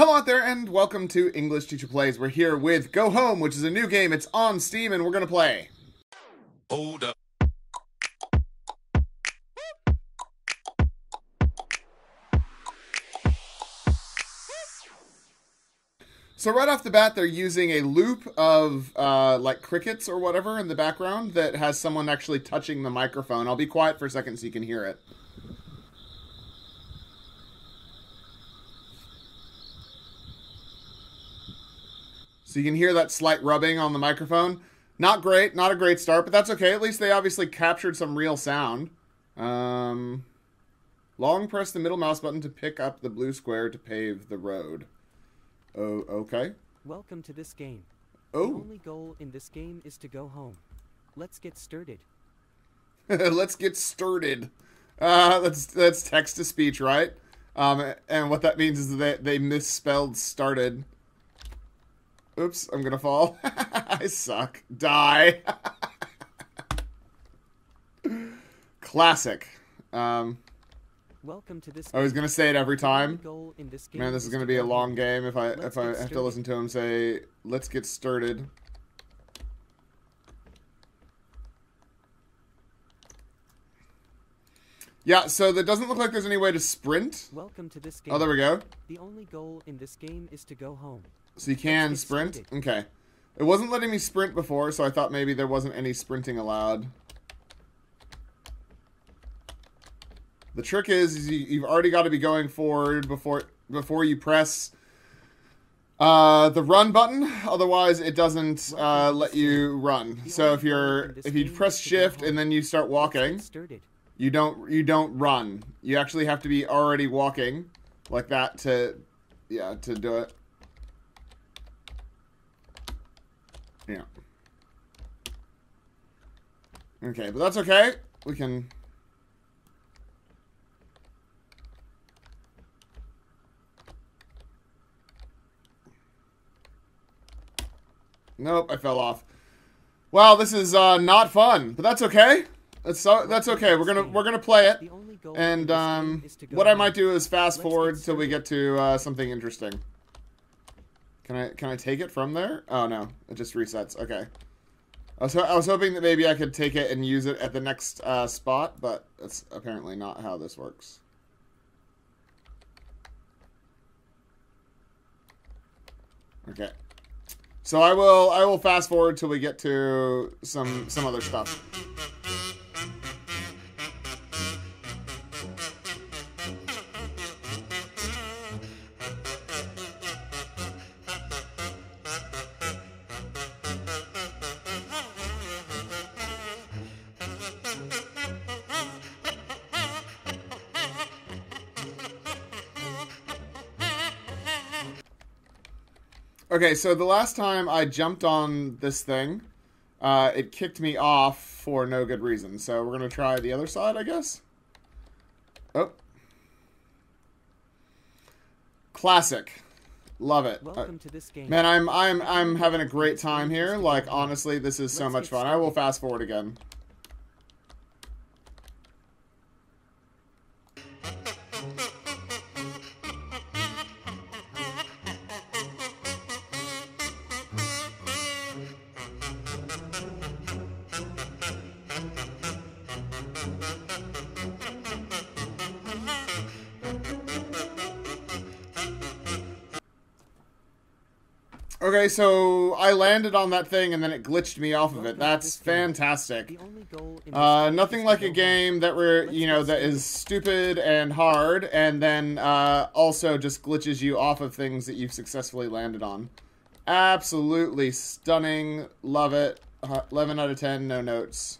Hello out there, and welcome to English Teacher Plays. We're here with Go Home, which is a new game. It's on Steam, and we're going to play. Hold up. So right off the bat, they're using a loop of uh, like crickets or whatever in the background that has someone actually touching the microphone. I'll be quiet for a second so you can hear it. So you can hear that slight rubbing on the microphone. Not great, not a great start, but that's okay. At least they obviously captured some real sound. Um, long press the middle mouse button to pick up the blue square to pave the road. Oh, okay. Welcome to this game. The Oh, only goal in this game is to go home. Let's get started. let's get started. Uh, that's that's text to speech, right? Um, and what that means is that they misspelled started. Oops, I'm gonna fall. I suck. Die. Classic. Um, Welcome to this I was gonna say it every time. goal in this game Man, this is is gonna be a long game if I if I have to listen to him say, "Let's get started." Yeah, so that doesn't look like there's any way to sprint. Welcome to this game. Oh, there we go. The only goal in this game is to go home. So you can sprint. started. Okay. It wasn't letting me sprint before, so I thought maybe there wasn't any sprinting allowed. The trick is, is you, you've already got to be going forward before before you press uh, the run button. Otherwise, it doesn't uh, let you run. So if you're if you press shift and then you start walking, you don't you don't run. You actually have to be already walking like that to yeah to do it. Yeah. Okay, but that's okay. We can. Nope, I fell off. Wow, this is uh, not fun, but that's okay. That's so, that's okay. We're gonna we're gonna play it. The only goal in And um, game is to go what I might do is fast forward till we get to uh, something interesting. Can I can I take it from there? Oh no, it just resets. Okay. I was I was hoping that maybe I could take it and use it at the next uh, spot, but that's apparently not how this works. Okay. So I will I will fast forward till we get to some some other stuff. Okay, so the last time I jumped on this thing, uh, it kicked me off for no good reason. So we're gonna try the other side, I guess. Oh, classic, love it. Uh, Welcome to this game. man, I'm I'm I'm having a great time here. Like honestly, this is so much fun. I will fast forward again. Okay, so I landed on that thing and then it glitched me off of it. That's fantastic. The only goal in this Uh, nothing like a game that we're you know that is stupid and hard, and then uh, also just glitches you off of things that you've successfully landed on. Absolutely stunning. Love it. Uh, Eleven out of ten. No notes.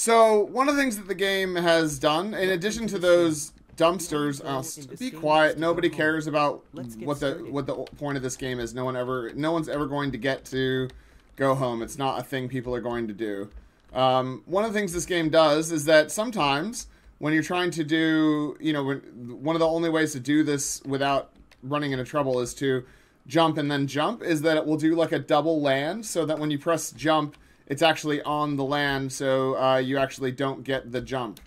So one of the things that the game has done, in addition to those dumpsters, s- be quiet. Nobody cares about what the what the point of this game is. No one ever, no one's ever going to get to go home. It's not a thing people are going to do. Um, one of the things this game does is that sometimes when you're trying to do, you know, when, one of the only ways to do this without running into trouble is to jump and then jump. Is that it will do like a double land, so that when you press jump, it's actually on the land, so uh, you actually don't get the jump.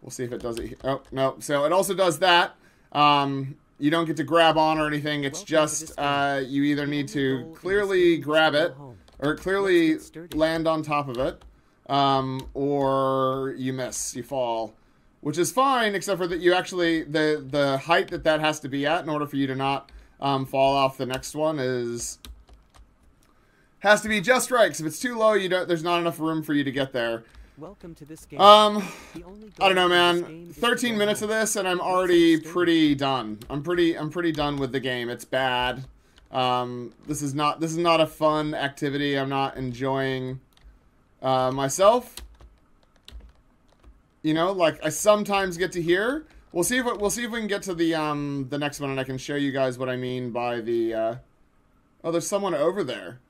We'll see if it does it. Oh no! So it also does that. Um, you don't get to grab on or anything. It's Welcome just uh, you either need to goal in this clearly game is to grab it or clearly Let's get sturdy. land on top of it, um, or you miss, you fall, which is fine, except for that you actually the the height that that has to be at in order for you to not um, fall off the next one is has to be just right. 'cause if it's too low, you don't. There's not enough room for you to get there. Welcome to this game. Um, I don't know, goal in this man. game is to 13 minutes of this, and I'm already pretty done. I'm pretty, I'm pretty done with the game. It's bad. Um, this is not, this is not a fun activity. I'm not enjoying uh, myself. You know, like I sometimes get to hear. We'll see if we'll see if we can get to the um the next one, and I can show you guys what I mean by the. Uh... Oh, there's someone over there.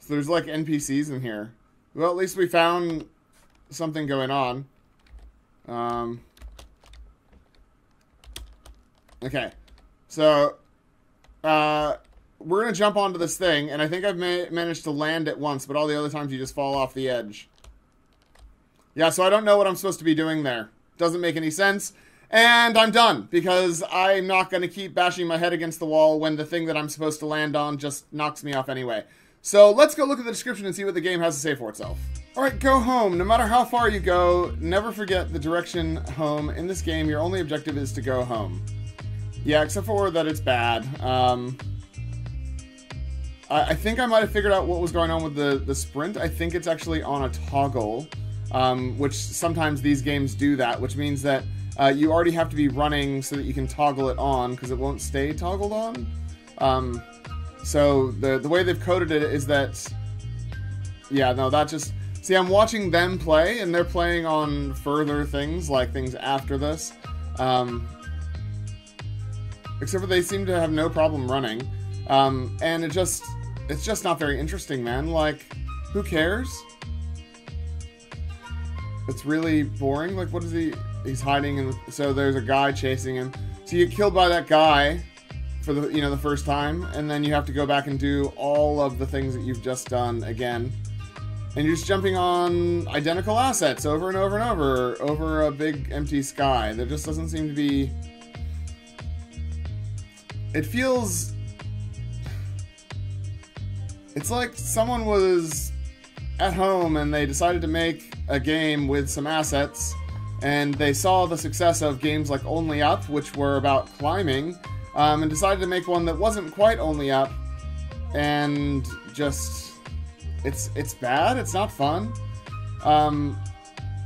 So there's like NPCs in here. Well, at least we found something going on. Um. Okay, so uh, we're gonna jump onto this thing, and I think I've ma- managed to land it once, but all the other times you just fall off the edge. Yeah, so I don't know what I'm supposed to be doing there. Doesn't make any sense. And I'm done because I'm not going to keep bashing my head against the wall when the thing that I'm supposed to land on just knocks me off anyway. So let's go look at the description and see what the game has to say for itself. Alright, go home. No matter how far you go, never forget the direction home. In this game, your only objective is to go home. Yeah, except for that it's bad. Um, I, I think I might have figured out what was going on with the, the sprint. I think it's actually on a toggle, um, which sometimes these games do that, which means that uh, you already have to be running so that you can toggle it on because it won't stay toggled on. Um, so the the way they've coded it is that, yeah, no, that just see. I'm watching them play, and they're playing on further things like things after this. Um, except for they seem to have no problem running, um, and it just it's just not very interesting, man. Like, who cares? It's really boring. Like, what is he? He's hiding, and so there's a guy chasing him. So you get killed by that guy for the you know the first time, and then you have to go back and do all of the things that you've just done again. And you're just jumping on identical assets over and over and over over a big empty sky. There just doesn't seem to be. It feels. It's like someone was at home and they decided to make a game with some assets and they saw the success of games like Only Up, which were about climbing, um, and decided to make one that wasn't quite Only Up, and just it's it's bad. It's not fun. Um,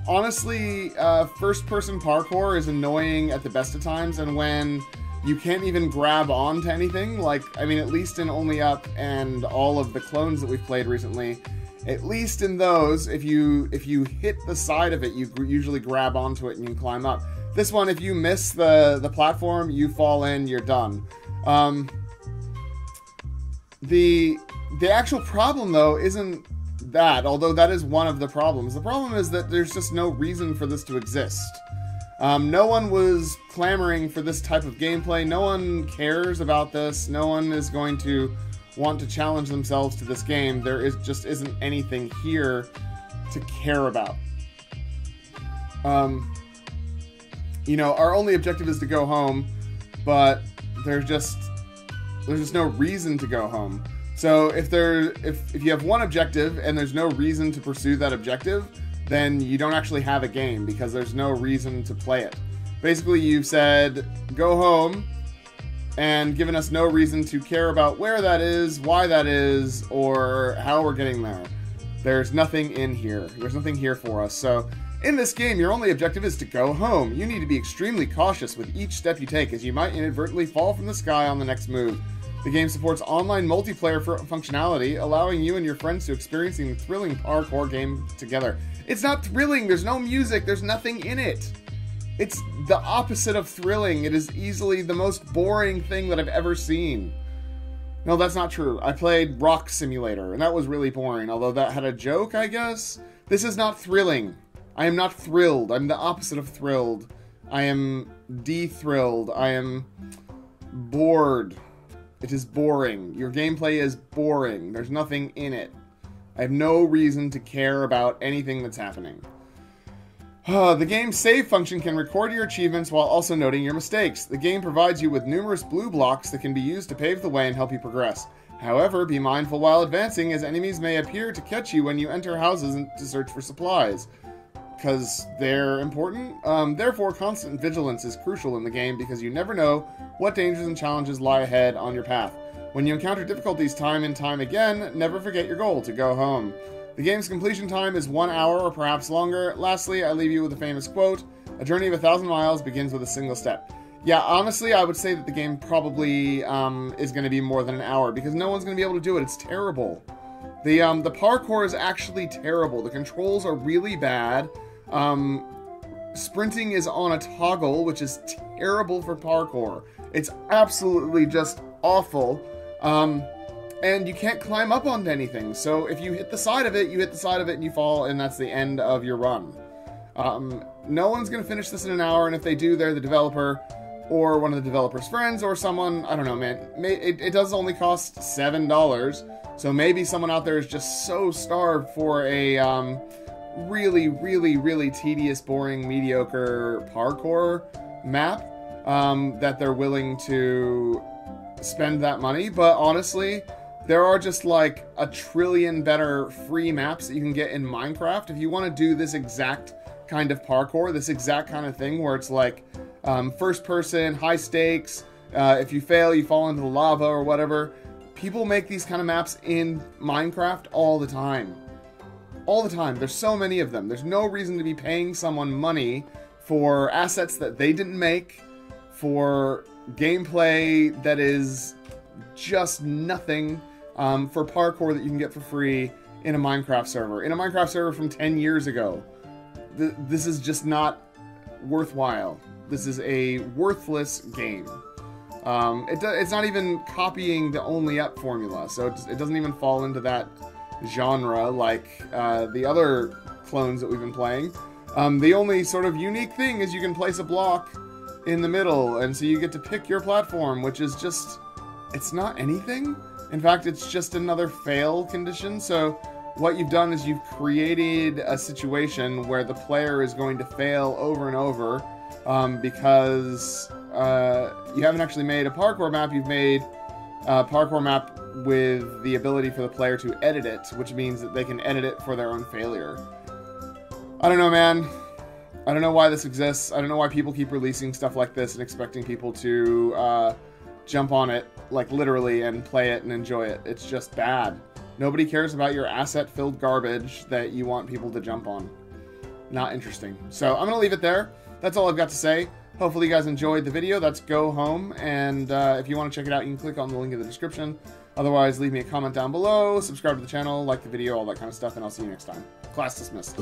honestly, uh, first-person parkour is annoying at the best of times, and when you can't even grab onto anything, like I mean, at least in Only Up and all of the clones that we've played recently, at least in those, if you if you hit the side of it, you usually grab onto it and you climb up. This one, if you miss the the platform, you fall in, you're done. Um, the the actual problem though isn't that, although that is one of the problems. The problem is that there's just no reason for this to exist. Um, no one was clamoring for this type of gameplay. No one cares about this. No one is going to want to challenge themselves to this game. There is just isn't anything here to care about. Um, you know, our only objective is to go home, but there's just there's just no reason to go home. So if there if if you have one objective and there's no reason to pursue that objective, then you don't actually have a game because there's no reason to play it. Basically, you've said go home and given us no reason to care about where that is, why that is, or how we're getting there. There's nothing in here. There's nothing here for us. So, in this game, your only objective is to go home. You need to be extremely cautious with each step you take, as you might inadvertently fall from the sky on the next move. The game supports online multiplayer functionality, allowing you and your friends to experience the thrilling parkour game together. It's not thrilling, there's no music, there's nothing in it. It's the opposite of thrilling. It is easily the most boring thing that I've ever seen. No, that's not true. I played Rock Simulator, and that was really boring, although that had a joke, I guess. This is not thrilling. I am not thrilled. I'm the opposite of thrilled. I am de-thrilled. I am bored. It is boring. Your gameplay is boring. There's nothing in it. I have no reason to care about anything that's happening. Uh, the game's save function can record your achievements while also noting your mistakes. The game provides you with numerous blue blocks that can be used to pave the way and help you progress. However, be mindful while advancing, as enemies may appear to catch you when you enter houses to search for supplies. Because they're important. Um, therefore, constant vigilance is crucial in the game because you never know what dangers and challenges lie ahead on your path. When you encounter difficulties time and time again, never forget your goal to go home. The game's completion time is one hour or perhaps longer. Lastly, I leave you with a famous quote A journey of a thousand miles begins with a single step. Yeah, honestly, I would say that the game probably um, is going to be more than an hour because no one's going to be able to do it. It's terrible. The um, the parkour is actually terrible. The controls are really bad. Um, sprinting is on a toggle, which is terrible for parkour. It's absolutely just awful. Um, and you can't climb up onto anything. So if you hit the side of it, you hit the side of it and you fall, and that's the end of your run. Um, no one's going to finish this in an hour, and if they do, they're the developer or one of the developer's friends or someone. I don't know, man. It, it does only cost $7, so maybe someone out there is just so starved for a um, really, really, really tedious, boring, mediocre parkour map um, that they're willing to spend that money. But honestly, there are just like a trillion better free maps that you can get in Minecraft if you want to do this exact kind of parkour, this exact kind of thing where it's like um, first person, high stakes. Uh, if you fail, you fall into the lava or whatever. People make these kind of maps in Minecraft all the time. All the time. There's so many of them. There's no reason to be paying someone money for assets that they didn't make, for gameplay that is just nothing um, for parkour that you can get for free in a Minecraft server. In a Minecraft server from 10 years ago. Th- this is just not worthwhile. This is a worthless game. Um, it it's not even copying the Only Up formula, so it, it doesn't even fall into that genre like uh, the other clones that we've been playing. Um, the only sort of unique thing is you can place a block in the middle, and so you get to pick your platform, which is just. It's not anything. In fact, it's just another fail condition. So, what you've done is you've created a situation where the player is going to fail over and over um, because uh, you haven't actually made a parkour map. You've made a parkour map with the ability for the player to edit it, which means that they can edit it for their own failure. I don't know, man. I don't know why this exists. I don't know why people keep releasing stuff like this and expecting people to uh, jump on it, like literally, and play it and enjoy it. It's just bad. Nobody cares about your asset filled garbage that you want people to jump on. Not interesting. So I'm going to leave it there. That's all I've got to say. Hopefully, you guys enjoyed the video. That's Go Home. And uh, if you want to check it out, you can click on the link in the description. Otherwise, leave me a comment down below, subscribe to the channel, like the video, all that kind of stuff, and I'll see you next time. Class dismissed.